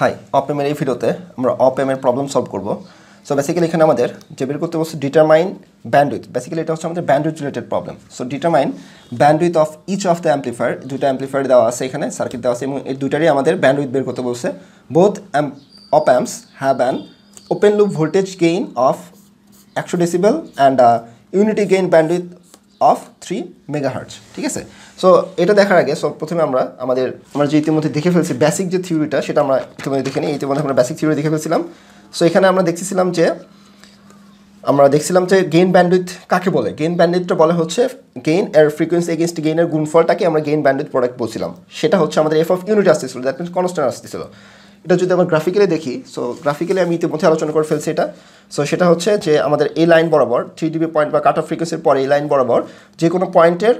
High অপএমের এই ভিডিওতে আমরা অপএমের প্রবলেম সলভ করব। সো বেসিক্যালি এখানে আমাদের যে বের করতে বলছে ডিটারমাইন ব্যান্ডউইথ বেসিক্যালি এটা হচ্ছে আমাদের bandwidth related problem so determine bandwidth of each of the amplifier দুটো অ্যাম্পলিফায়ার দেওয়া আছে এখানে সার্কিট দেওয়া আছে, এবং এই দুটারই আমাদের ব্যান্ডউইথ বের করতে বলছে। Both op amps have an open loop voltage gain of একশো decibel and unity gain bandwidth of three megahertz ঠিক আছে? সো এটা দেখার আগে সো প্রথমে আমরা আমাদের, আমরা যে ইতিমধ্যে দেখে ফেলছি বেসিক যে থিওরিটা সেটা আমরা ইতিমধ্যে দেখে নিই। ইতিমধ্যে আমরা বেসিক থিওরি দেখে ফেলছিলাম। সো এখানে আমরা দেখতেছিলাম যে, আমরা দেখছিলাম যে গেইন ব্যান্ডউইথ কাকে বলে? গেইন ব্যান্ডউইথটা বলে হচ্ছে গেইন এর ফ্রিকোয়েন্সি এগেনস্ট গেইনের গুণফলটাকে আমরা গেইন ব্যান্ডউইথ প্রোডাক্ট বলছিলাম। সেটা হচ্ছে আমাদের এফ অফ ইউনিট আসতেছিল দ্যাট মিনস কনস্ট্যান্ট আসতেছিল। এটা যদি আমরা গ্রাফিক্যালি দেখি সো গ্রাফিক্যালি আমি ইতিমধ্যে আলোচনা করে ফেলছি এটা। সো সেটা হচ্ছে যে আমাদের এই লাইন বরাবর থ্রি ডিবি পয়েন্ট বা কাট অফ ফ্রিকোয়েন্সির পরে এই লাইন বরাবর যে কোনো পয়েন্টের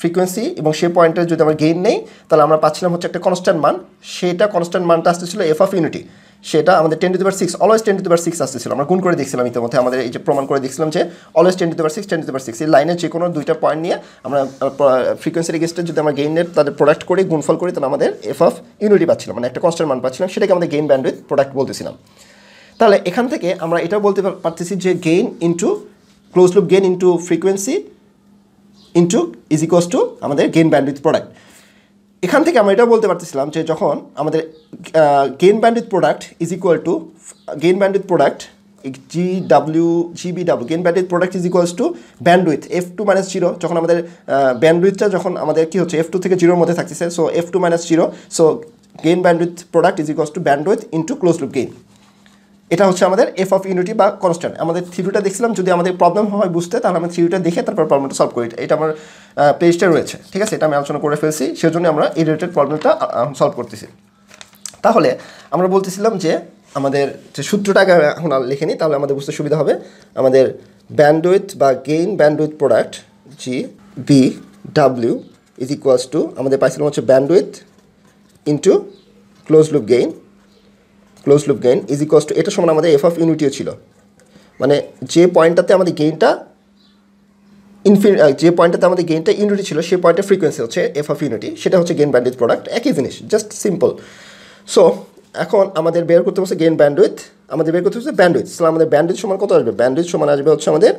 ফ্রিকোয়েন্সি এবং সেই পয়েন্টের যদি আমার গেইন নেই, তাহলে আমরা পাচ্ছিলাম হচ্ছে একটা কনস্ট্যান্ট মান। সেটা কনস্ট্যান্ট মানটা আসতেছিল এফ অফ ইউনিটি সেটা আমাদের টেন টু দুবার সিক্স অলওয়েজ টেন টু দুবার সিক্স আসতেছিল। আমরা গুণ করে দেখছিলাম ইতিমধ্যে, আমাদের এই যে প্রমাণ করে দেখছিলাম যে অলওয়েজ টেন টু দুবার সিক্স টেন টু দুবার সিক্স এই লাইনের যে কোনো দুইটা পয়েন্ট নিয়ে আমরা ফ্রিকোয়েন্সির এগেস্টে যদি আমরা গেইনের তাদের প্রোডাক্ট করি, গুণফল করি, তাহলে আমাদের এফ অফ ইউনিটি পাচ্ছিলাম। মানে একটা কনস্ট্যান্ট মান পাচ্ছিলাম, সেটাকে আমাদের গেইন ব্যান্ডউইথ প্রোডাক্ট বলতেছিলাম। তাহলে এখান থেকে আমরা এটাও বলতে পারতেছি যে gain into close loop gain into frequency into is to আমাদের গেইন ব্যান্ডউইথ প্রোডাক্ট এখান থেকে আমরা এটা বলতে পারতেছিলাম যে যখন আমাদের gain bandwidth product is equal to gain banded product G W GB W gain bandwidth product is equals to bandwidth F two minus zero যখন আমাদের ব্যান্ডউইথটা যখন আমাদের কী হচ্ছে এফ টু থেকে জিরোর মধ্যে থাকতেছে so F two minus zero so gain bandwidth product is equals to bandwidth into close loop gain এটা হচ্ছে আমাদের এফ অফ ইউনিটি বা কনস্ট্যান্ট আমাদের থিওরিটা দেখছিলাম, যদি আমাদের প্রবলেম হয় বুঝতে, তাহলে আমরা থিওরিটা দেখে তারপর প্রবলেমটা সলভ করি। এটা আমার পেজটা রয়েছে, ঠিক আছে? এটা আমি আলোচনা করে ফেলছি সেজন্য আমরা এই রিলেটেড প্রবলেমটা সলভ করতেছি। তাহলে আমরা বলতেছিলাম যে আমাদের যে সূত্রটাকে এখন লিখে নিই, তাহলে আমাদের বুঝতে সুবিধা হবে। আমাদের ব্যান্ডউইথ বা gain bandwidth product G B W is equals to আমাদের পাইছিলাম হচ্ছে bandwidth into close loop gain close loop gain is equals to এটা সমান আমাদের এফ অফ ইউনিটিও ছিল। মানে যে পয়েন্টটাতে আমাদের গেইনটা ইনফিন যে পয়েন্টটাতে আমাদের গেইনটা ইউনিটি ছিল সেই পয়েন্টের ফ্রিকোয়েন্সি হচ্ছে এফ অফ ইউনিটি সেটা হচ্ছে গেইন ব্যান্ডউইথ প্রোডাক্ট একই জিনিস জাস্ট সিম্পল সো এখন আমাদের বের করতে হচ্ছে গেইন ব্যান্ডউইথ আমাদের বের করতে হচ্ছে ব্যান্ডউইথ তাহলে আমাদের ব্যান্ডউইথ সমান কত আসবে? ব্যান্ডউইথ সমান আসবে হচ্ছে আমাদের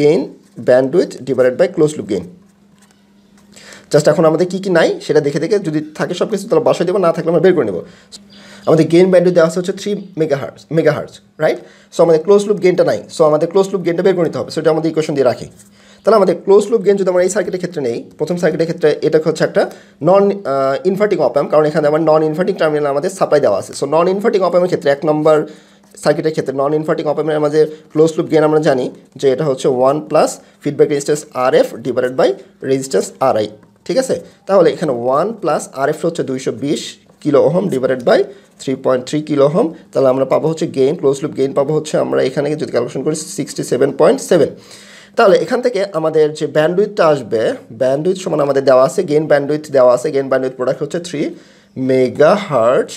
gain bandwidth divided by close loop gain just এখন আমাদের কী কী নাই, সেটা দেখে দেখে যদি থাকে সব কিছু তাহলে বাসায় দেবো, না থাকলে আমরা বের করে নেব। আমাদের গেইন ব্যান্ডউইথ দেওয়া আছে হচ্ছে three megahertz megahertz right so আমাদের ক্লোজ লুপ গেইনটা নাই। সো আমাদের ক্লোজ লুপ গেইনটা বের করে নিতে হবে। সেটা আমাদের ইকুয়েশন দিয়ে রাখি। তাহলে আমাদের ক্লোজ লুপ গেইন যদি আমরা এই সার্কিটের ক্ষেত্রে নেই, প্রথম সার্কিটের ক্ষেত্রে এটা হচ্ছে একটা নন ইনভার্টিং অপ্যাম কারণ এখানে আমার নন ইনভার্টিং টার্মিনাল আমাদের সাপ্লাই দেওয়া আছে। সো নন ইনভার্টিং অপ্যামের ক্ষেত্রে এক নম্বর সার্কিটের ক্ষেত্রে নন ইনভার্টিং অপ্যামের আমাদের ক্লোজ লুপ গেইন আমরা জানি যে এটা হচ্ছে one plus feedback resistance R F divided by resistance R I ঠিক আছে? তাহলে এখানে ওয়ান প্লাস আর এফ হচ্ছে দুইশো বিশ kilo ohm divided by three point three kilo ohm. তাহলে আমরা পাবো হচ্ছে গেইন ক্লোজ লুপ গেইন পাবো হচ্ছে আমরা এখানে যদি ক্যালকুলেশন করি সিক্সটি সেভেন পয়েন্ট সেভেন তাহলে এখান থেকে আমাদের যে ব্যান্ডউইথটা আসবে ব্যান্ডউইথ সমান আমাদের দেওয়া আছে গেইন ব্যান্ডউইথ দেওয়া আছে গেইন ব্যান্ডউইথ প্রোডাক্ট হচ্ছে three mega hertz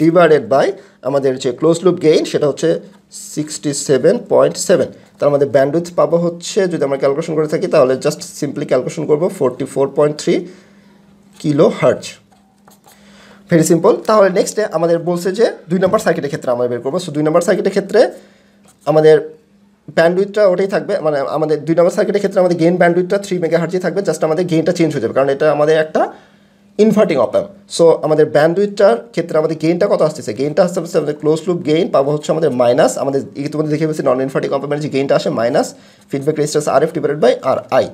divided by আমাদের যে ক্লোজ লুপ গেইন সেটা হচ্ছে সিক্সটি সেভেন পয়েন্ট সেভেন তাহলে আমাদের ব্যান্ডউইথ পাবো হচ্ছে, যদি আমরা ক্যালকুলেশন করে থাকি, তাহলে জাস্ট সিম্পলি ক্যালকুলেশন করব forty four point three kilo hertz very simple তাহলে নেক্সটে আমাদের বলছে যে দুই নম্বর সার্কিটের ক্ষেত্রে আমরা বের করব। সো দুই নম্বর সার্কিটের ক্ষেত্রে আমাদের ব্যান্ডউইথটা ওটাই থাকবে। মানে আমাদের দুই নম্বর সার্কিটের ক্ষেত্রে আমাদের গেইন ব্যান্ডউইথটা থ্রি মেগা হার্জই থাকবে। জাস্ট আমাদের গেইনটা চেঞ্জ হয়ে যাবে। কারণ এটা আমাদের একটা ইনভার্টিং অপ্যাম সো আমাদের ব্যান্ডউইথটার ক্ষেত্রে আমাদের গেইনটা কত আসতেছে? গেইনটা আসতে আসতে আমাদের ক্লোজ লুপ গেইন পাবো হচ্ছে আমাদের মাইনাস আমাদের ইতিমধ্যে দেখে পেয়েছি নন ইনভার্টিং অপ্যামের যে গেইনটা আসে minus feedback resistance R F divided by R I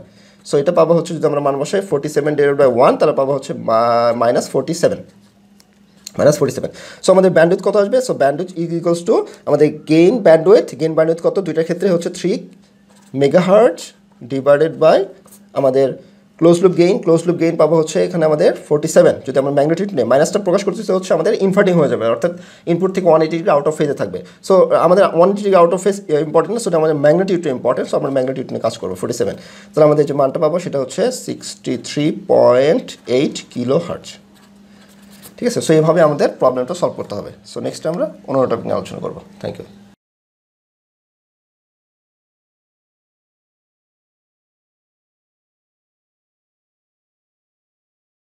so এটা পাবো হচ্ছে যদি আমরা মান বসাই forty seven divide by one তাহলে পাবো হচ্ছে minus forty seven minus forty seven so আমাদের ব্যান্ডউইথ কত আসবে? সো ব্যান্ডউইথ ইকুয়ালস টু আমাদের গেইন ব্যান্ডউইথ গেইন ব্যান্ডউইথ কত? দুইটার ক্ষেত্রে হচ্ছে থ্রি মেগাহার্ট ডিভাইডেড বাই আমাদের close loop gain close loop gain পাবো হচ্ছে এখানে আমাদের ফোর্টি সেভেন যদি আমরা ম্যাগনেটিউড নিই মাইনাসটা প্রকাশ করতেছে, হচ্ছে আমাদের ইনভার্টিং হয়ে যাবে। অর্থাৎ ইনপুট থেকে one eighty degree out of ফেজে থাকবে। সো আমাদের one eighty degree out of phase important না, সেটা আমাদের ম্যাগনেটিউডটা ইম্পর্টেন্ট সো আমরা ম্যাগনেটিউড নিয়ে কাজ করব ফোর্টি সেভেন তাহলে আমাদের যে মানটা পাবো, সেটা হচ্ছে sixty three point eight kilo hertz ঠিক আছে? সো এইভাবে আমাদের প্রবলেমটা সলভ করতে হবে। সো নেক্সট আমরা অন্য টপিক নিয়ে আলোচনা করব। Thank you